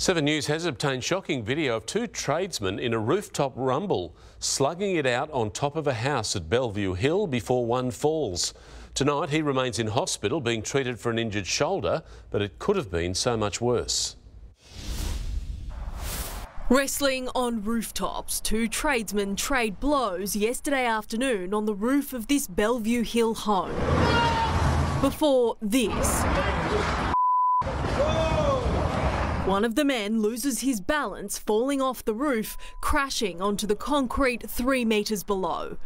Seven News has obtained shocking video of two tradesmen in a rooftop rumble, slugging it out on top of a house at Bellevue Hill before one falls. Tonight he remains in hospital being treated for an injured shoulder, but it could have been so much worse. Wrestling on rooftops, two tradesmen trade blows yesterday afternoon on the roof of this Bellevue Hill home. Before this, one of the men loses his balance, falling off the roof, crashing onto the concrete three metres below.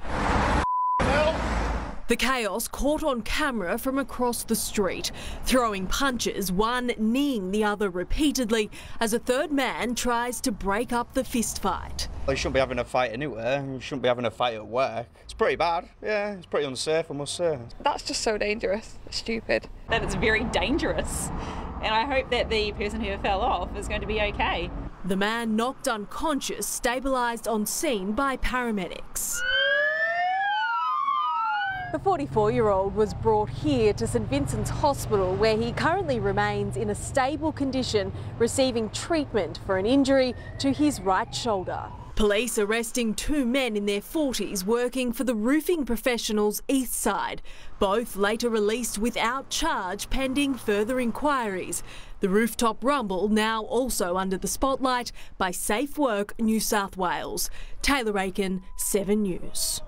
The chaos caught on camera from across the street, throwing punches, one kneeing the other repeatedly as a third man tries to break up the fistfight. They shouldn't be having a fight anywhere. We shouldn't be having a fight at work. It's pretty bad. Yeah, it's pretty unsafe, I must say. That's just so dangerous. Stupid. That it's very dangerous. And I hope that the person who fell off is going to be okay. The man knocked unconscious, stabilised on scene by paramedics. The 44 year old was brought here to St Vincent's Hospital, where he currently remains in a stable condition, receiving treatment for an injury to his right shoulder. Police arresting two men in their 40s working for the roofing professionals Eastside. Both later released without charge pending further inquiries. The rooftop rumble now also under the spotlight by Safe Work New South Wales. Taylor Aiken, 7 News.